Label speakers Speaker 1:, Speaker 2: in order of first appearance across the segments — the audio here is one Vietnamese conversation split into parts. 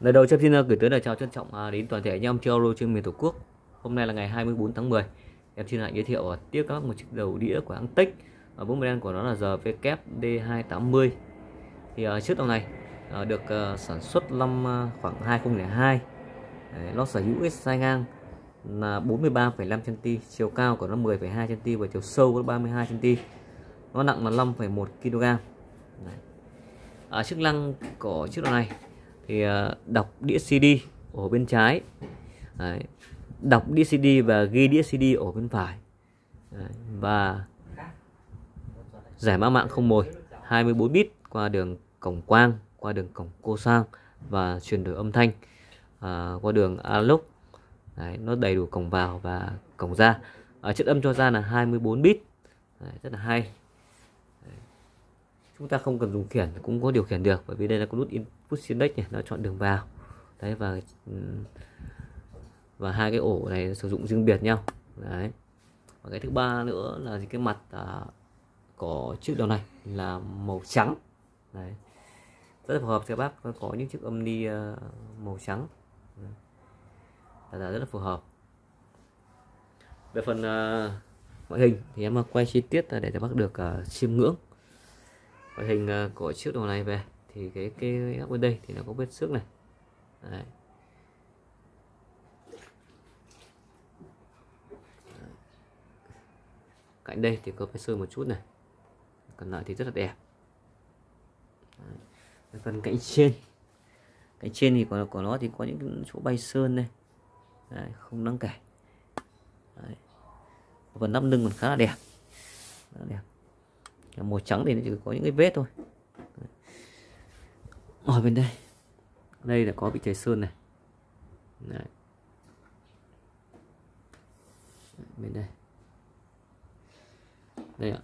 Speaker 1: Lời đầu Trâm xin gửi tới lời chào trân trọng à, đến toàn thể anh em chơi trên miền Tổ quốc. Hôm nay là ngày 24 tháng 10. Em xin lại giới thiệu à, tiếp các một chiếc đầu đĩa của hãng Tech. Ở bốn model của nó là GVKD280. Thì uh, chiếc đầu này uh, được uh, sản xuất năm uh, khoảng 2002. Đấy, nó sở hữu size ngang là 43,5 cm, chiều cao của nó 10,2 cm và chiều sâu của nó 32 cm. Nó nặng là 5,1 kg. Đấy. À, chức năng của chiếc đầu này thì à, đọc đĩa CD ở bên trái. Đấy. đọc đĩa CD và ghi đĩa CD ở bên phải. Đấy. và giải mã mạng không mồi 24 bit qua đường cổng quang qua đường cổng cô sang và chuyển đổi âm thanh à, qua đường analog. Đấy, nó đầy đủ cổng vào và cổng ra. Ở chất âm cho ra là 24 bit. Đấy, rất là hay. Chúng ta không cần dùng khiển cũng có điều khiển được bởi vì đây là có nút input index này nó chọn đường vào. Đấy và và hai cái ổ này sử dụng riêng biệt nhau. Đấy. Và cái thứ ba nữa là cái mặt à, của chiếc đầu này là màu trắng. Đấy. Rất là phù hợp cho bác. Có những chiếc âm đi uh, à, màu trắng. Là rất là phù hợp. Về phần uh, ngoại hình thì em quay chi tiết để cho bác được uh, chiêm ngưỡng. Ngoại hình của chiếc đồ này về thì cái cái bên đây thì nó có vết xước này. Đấy. cạnh đây thì có vết sơn một chút này. Còn lại thì rất là đẹp. Đấy. phần cạnh trên. Cạnh trên thì của, của nó thì có những chỗ bay sơn đây. Đấy, không đáng kể. Đấy. phần nắp lưng còn khá là đẹp. Là đẹp. Màu trắng thì nó chỉ có những cái vết thôi ở bên đây. Đây là có bị cháy sơn này. Đấy. bên đây. Đây ạ.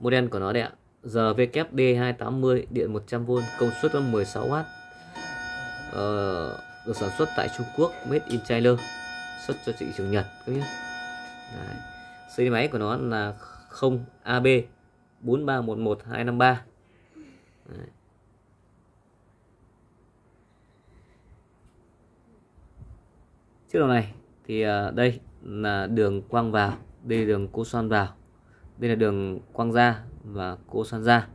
Speaker 1: Model của nó đây ạ. GVKD280 điện 100V công suất là 16W ờ, được sản xuất tại Trung Quốc made in China. Xuất cho thị trường Nhật các nhé Đấy. Series máy của nó là 0 AB 4311253 Đấy. Chiếc đầu này thì ờ, đây là đường quang vào đây là đường cô xoan vào. Đây là đường quang ra và cô xoan ra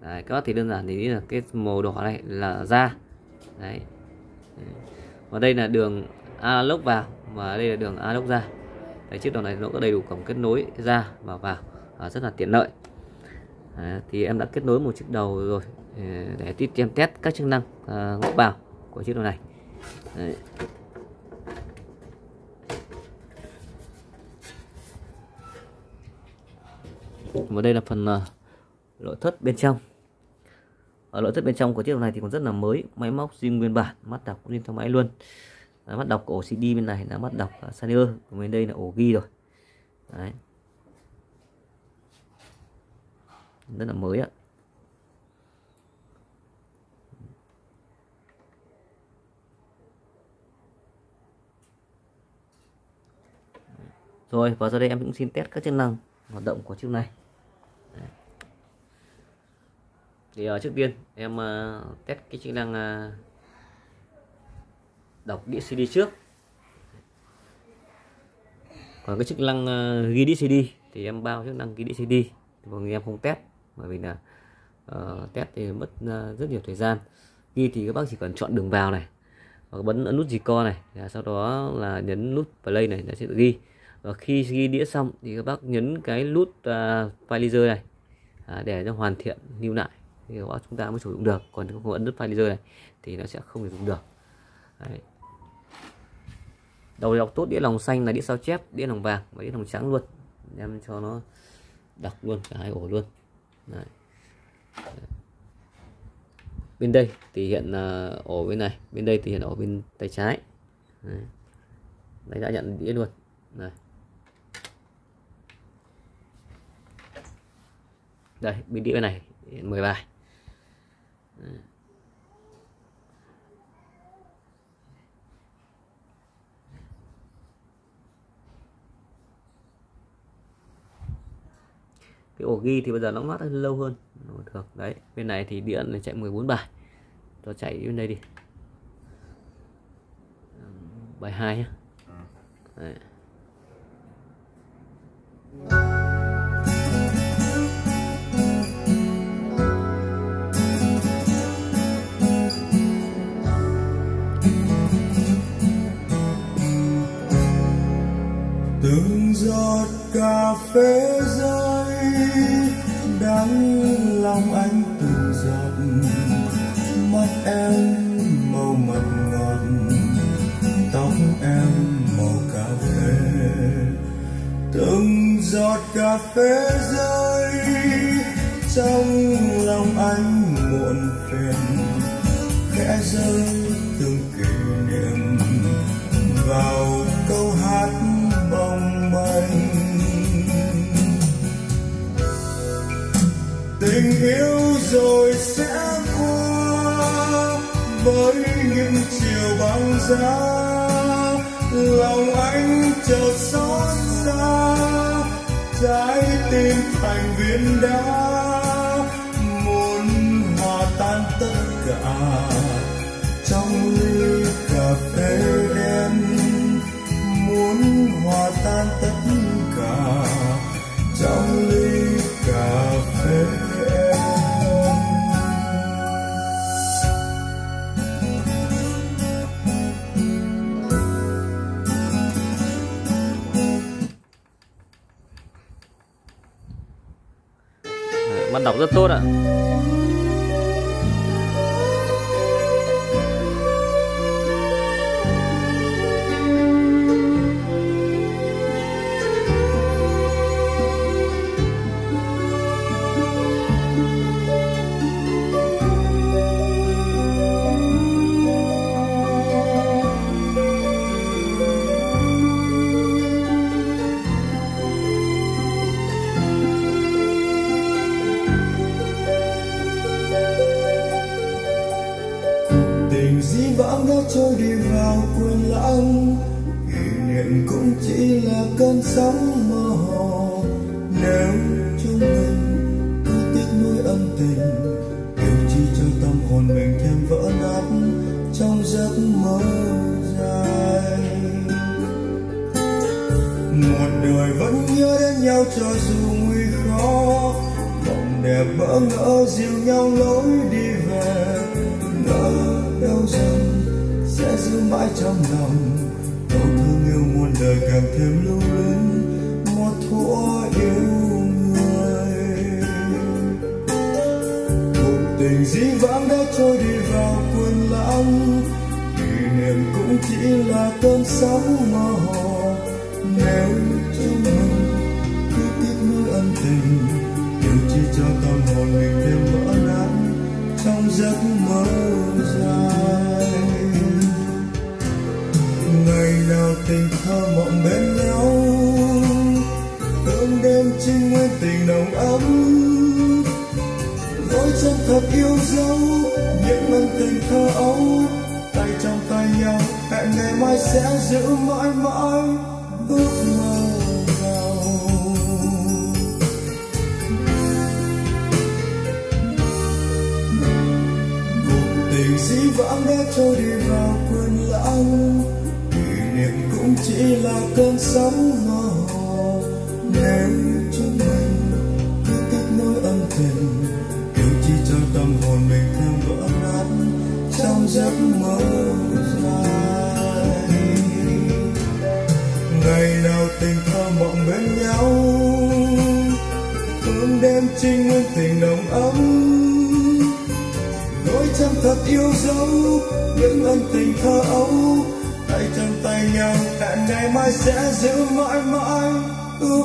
Speaker 1: Đấy, các bác thì đơn giản thì nghĩ là cái màu đỏ này là da. Đấy. và đây là đường analog vào và đây là đường analog ra. Đấy, chiếc đầu này nó có đầy đủ cổng kết nối ra và vào à, rất là tiện lợi. À, thì em đã kết nối một chiếc đầu rồi ờ, để tiếp em test các chức năng à, vào của chiếc đầu này. Đấy. Và đây là phần uh, nội thất bên trong. Ở nội thất bên trong của chiếc này thì còn rất là mới máy móc zin nguyên bản mắt đọc cũng zin theo máy luôn. À, mắt đọc của ổ CD bên này là mắt đọc ờ, uh, Sanier bên đây là ổ ghi rồi. Đấy. rất là mới ạ. Rồi và sau đây em cũng xin test các chức năng hoạt động của chiếc này Đấy thì uh, trước tiên em uh, test cái chức năng uh, đọc đĩa CD trước. Còn cái chức năng uh, ghi đĩa CD thì em bao chức năng ghi đĩa CD và người em không test bởi vì là uh, test thì mất uh, rất nhiều thời gian. Ghi thì các bác chỉ cần chọn đường vào này và bấm ấn nút co này sau đó là nhấn nút play này nó sẽ ghi. Và khi ghi đĩa xong thì các bác nhấn cái nút uh, file laser này à, để cho hoàn thiện lưu lại thì các bác chúng ta mới sử dụng được còn không ấn nút file laser này thì nó sẽ không thể dùng được Đấy. đầu đọc tốt đĩa lòng xanh là đĩa sao chép đĩa lòng vàng và đĩa lòng trắng luôn em cho nó đọc luôn cả hai ổ luôn Đấy. bên đây thì hiện uh, ổ bên này bên đây thì hiện ổ bên tay trái Đấy. Đấy đã nhận đĩa luôn Đấy. đây bên đĩa này 10 bài cái ổ ghi thì bây giờ nó mát lâu hơn. Thường đấy bên này thì điện này chạy 14 bài. Cho chạy bên đây đi. Bài 2 nhé Đấy.
Speaker 2: Giọt cà phê rơi, đắng lòng anh từng giọt. Mắt em màu mật ngọt, tóc em màu cà phê. Từng giọt cà phê rơi, trong lòng anh muộn phiền. Khẽ rơi tình yêu rồi sẽ qua, với những chiều băng giá, lòng anh chợt xót xa, trái tim thành viên đá, muốn hòa tan tất cả. Trong ly cà phê đen muốn hòa tan tất cả. Trong ly cà phê
Speaker 1: đọc rất tốt ạ.
Speaker 2: Tình. Điều chi cho tâm hồn mình thêm vỡ nát trong giấc mơ dài. Một đời vẫn nhớ đến nhau cho dù nguy khó. Mộng đẹp bỡ ngỡ dìu nhau lối đi về. Ngỡ đâu rằng sẽ giữ mãi trong lòng. Câu thương yêu muôn đời càng thêm lưu luyến. Một thuở yêu tình dĩ vãng đã trôi đi vào quên lãng kỷ niệm cũng chỉ là cơn sóng mơ hồ. Nếu chúng mình cứ tiếc nuối ân tình, điều chi cho tâm hồn mình thêm vỡ nát trong giấc mơ dài. Ngày nào tình thơ mộng bên nhau, cơn đêm trinh nguyên tình nồng ấm đôi chân thật yêu dấu những ân tình thơ ấu. Tay trong tay nhau hẹn ngày mai sẽ giữ mãi mãi ước mơ tình dĩ vãng đã trôi đi vào quên lãng. Kỷ niệm cũng chỉ là cơn sóng mơ hồ nếu hồn mình thương vỡ nát trong giấc mơ dài. Ngày nào tình thơ mộng bên nhau thương đêm trinh nguyên tình nồng ấm. Nỗi chân thật yêu dấu, những ân tình thơ ấu. Tay trong tay nhau hẹn ngày mai sẽ giữ mãi mãi ước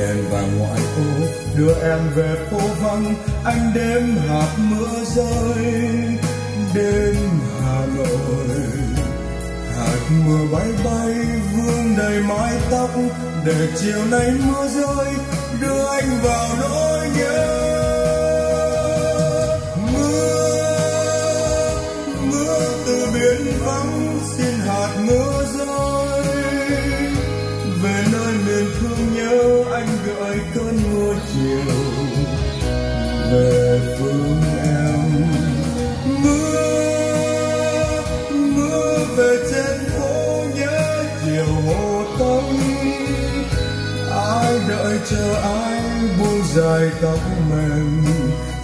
Speaker 2: đèn vàng ngoại ô, đưa em về phố vắng anh đêm hạt mưa rơi. Đêm hà nội, hạt mưa bay bay, vương đầy mái tóc, để chiều nay mưa rơi, đưa anh vào nỗi nhớ. Mưa mưa từ biển vắng, xin hạt mưa rơi. Dài tóc mềm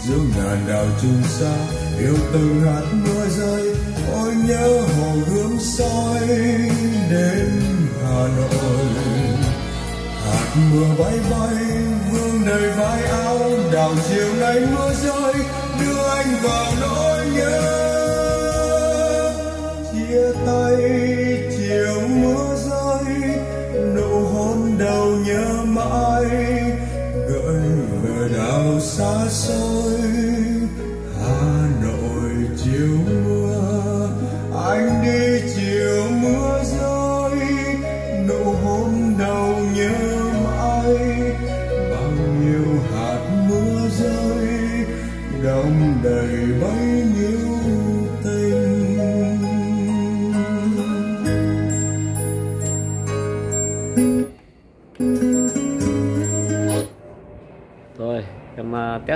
Speaker 2: giữa ngàn đào trường xa yêu từng hạt mưa rơi, ôi nhớ hồ gươm soi đêm hà nội. Hạt mưa bay bay, vương đầy vai áo, đào chiều nay mưa rơi, đưa anh vào nỗi nhớ. Chia tay chiều mưa đào xa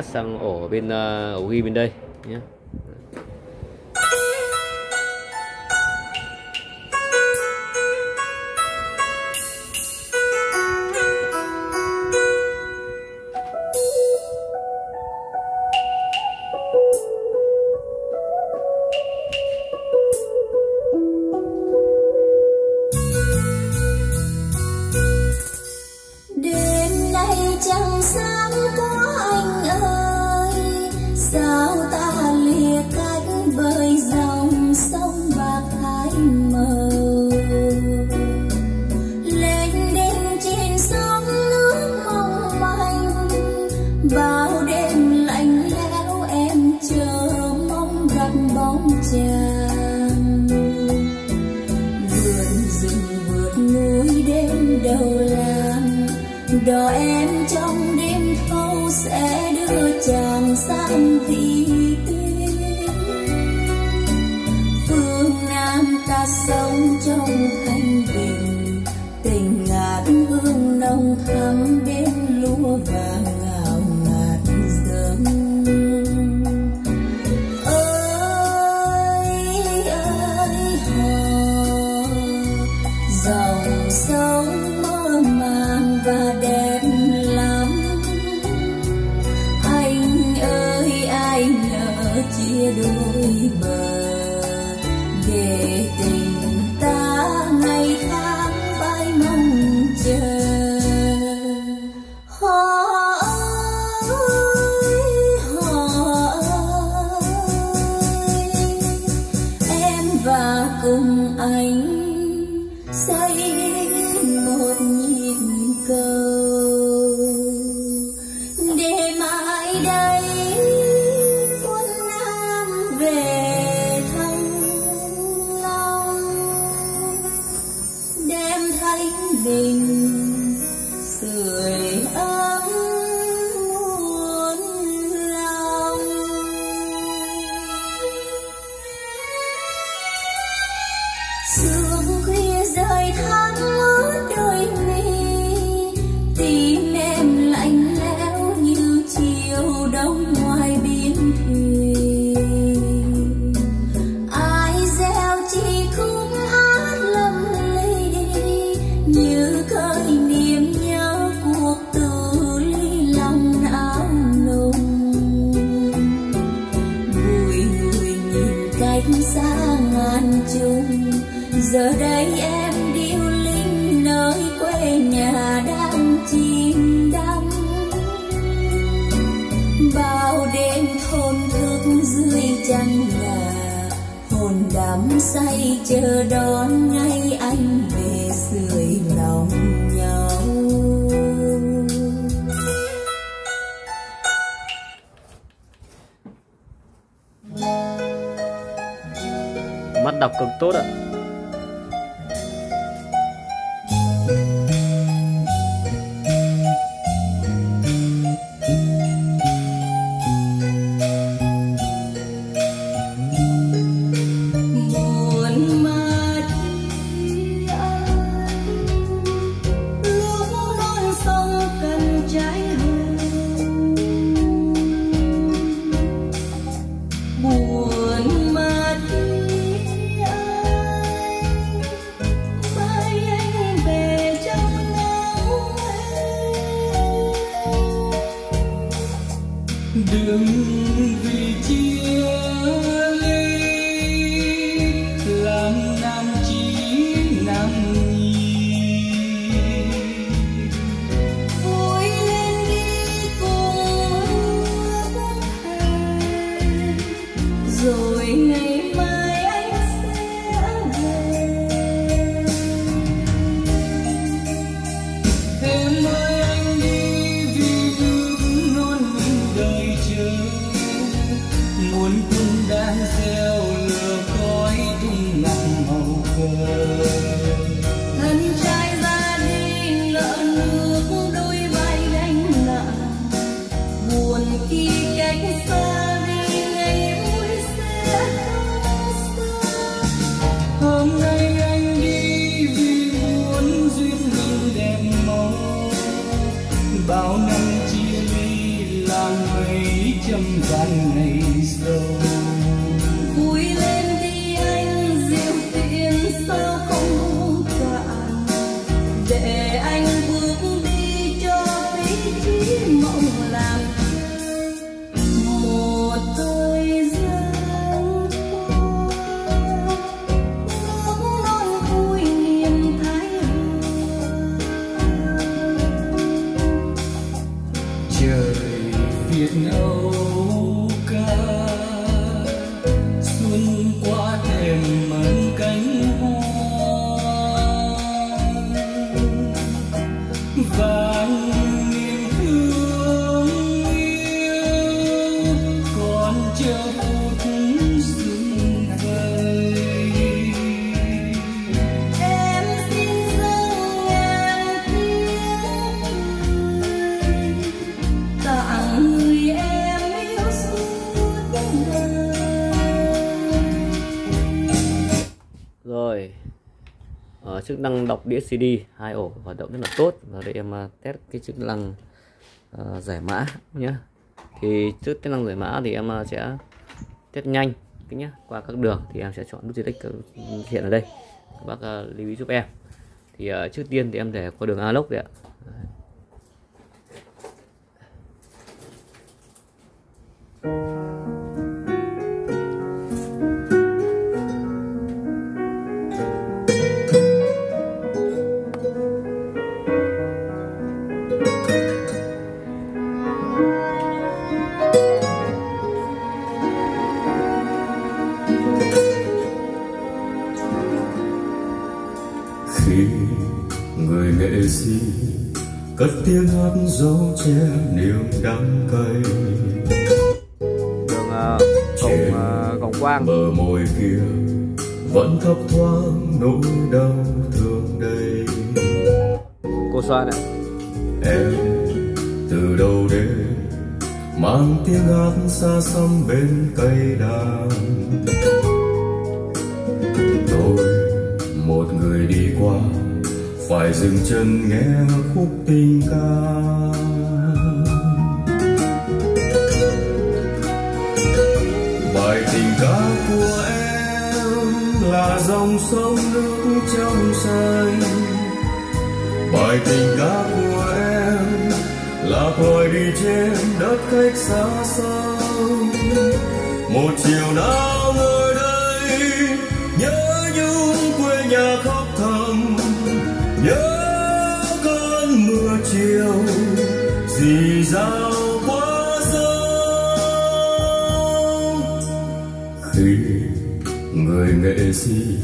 Speaker 1: test sang ổ bên uh, ổ ghi bên đây nhé.
Speaker 3: Đò em trong đêm thâu sẽ đưa chàng sang vị tuyến phương nam ta sống trong thanh
Speaker 1: đắm say chờ đón ngay anh về sưởi lòng nhau.
Speaker 3: Mắt đọc cực tốt ạ. Năng đọc đĩa CD hai ổ hoạt động rất là tốt và để em à, test cái chức năng uh, giải mã nhé thì trước chức năng giải mã thì em à, sẽ test nhanh cái nhé qua các đường thì em sẽ chọn nút select ờ, hiện ở đây. Các bác uh, lưu ý giúp em. Thì uh, trước tiên thì em để qua đường alox đấy ạ.
Speaker 2: Thấp thoáng nỗi đau thương đây
Speaker 3: cô xoan ạ.
Speaker 2: Em từ đầu đến? Mang tiếng hát xa xăm bên cây đàn. Tôi một người đi qua phải dừng chân nghe khúc tình ca. Bài tình ca dòng sông nước trong xanh. Bài tình ca của em là còi đi trên đất khách xa xăm một chiều nào ngồi đây, nhớ nhung quê nhà không nghệ sĩ,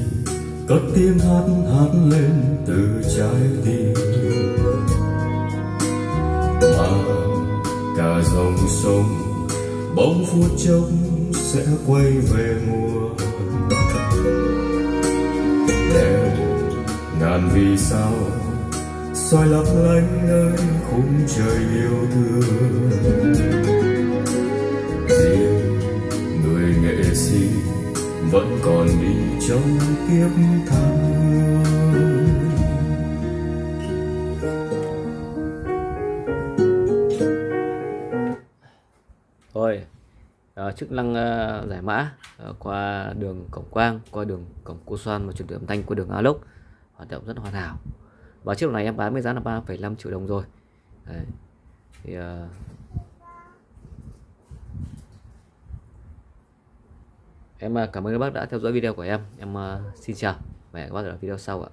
Speaker 2: cất tiếng hát hát lên từ trái tim. Mà cả dòng sông bỗng phút chốc sẽ quay về mùa. Đèn ngàn vì sao, soi lấp lánh nơi khung trời yêu thương. Vẫn còn đi trong kiếp thăng
Speaker 1: Rồi, à, ờ, chức năng à, giải mã à, qua đường cổng quang, qua đường cổng cô xoan và chuyển đổi âm thanh qua đường alox hoạt động rất hoàn hảo. Và chiếc này em bán với giá là 3,5 triệu đồng rồi. Đấy. Thì à, em à, cảm ơn các bác đã theo dõi video của em. Em à, xin chào và hẹn gặp lại ở video sau ạ.